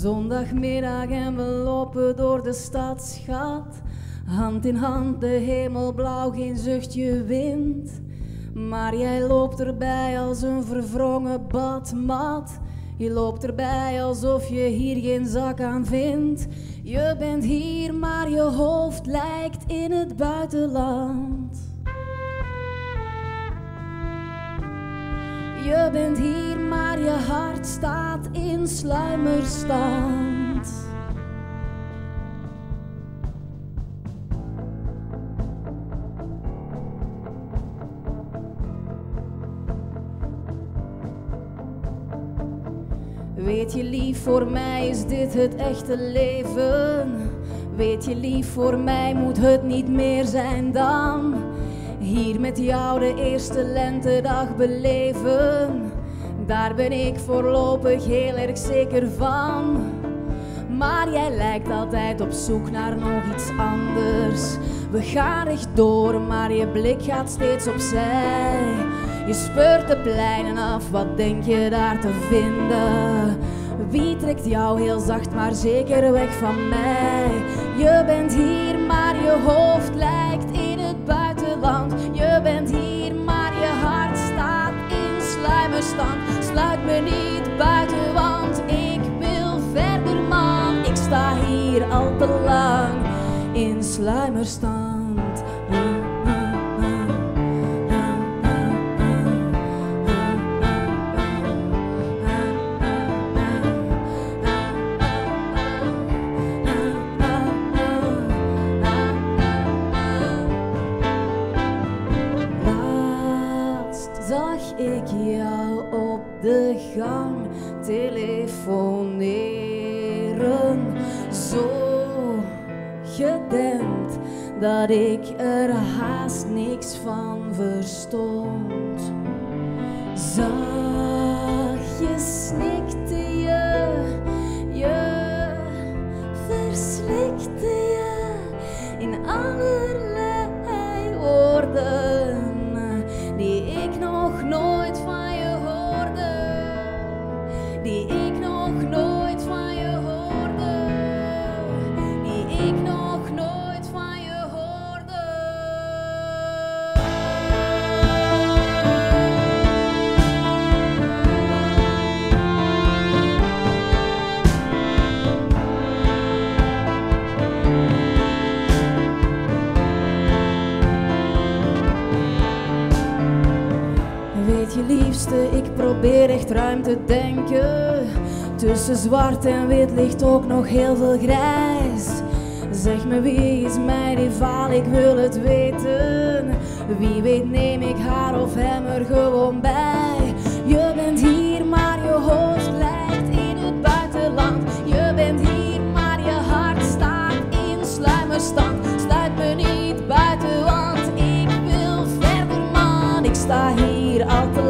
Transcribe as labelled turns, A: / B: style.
A: Zondagmiddag en we lopen door de stadschat. Hand in hand, de hemel blauw, geen zuchtje wind. Maar jij loopt erbij als een verwrongen badmat. Je loopt erbij alsof je hier geen zak aan vindt. Je bent hier, maar je hoofd lijkt in het buitenland. Je bent hier, maar je hart staat in sluimerstand. Weet je lief, voor mij is dit het echte leven. Weet je lief, voor mij moet het niet meer zijn dan hier met jou de eerste lentedag beleven. Daar ben ik voorlopig heel erg zeker van. Maar jij lijkt altijd op zoek naar nog iets anders. We gaan recht door, maar je blik gaat steeds opzij. Je speurt de pleinen af, wat denk je daar te vinden? Wie trekt jou heel zacht, maar zeker weg van mij? Je bent hier, maar je hoofd lijkt Sluit me niet buiten, want ik wil verder, man. Ik sta hier al te lang in sluimerstand. De gang telefoneren. Zo gedempt dat ik er haast niks van verstond. Zachtjes snikte liefste. Ik probeer echt ruim te denken. Tussen zwart en wit ligt ook nog heel veel grijs. Zeg me wie is mijn rivaal, ik wil het weten. Wie weet neem ik haar of hem er gewoon bij. Je bent hier, maar je hoofd lijkt in het buitenland. Je bent hier, maar je hart staat in sluimerstand. Sluit me niet buiten, want ik wil verder, man. Ik sta hier al te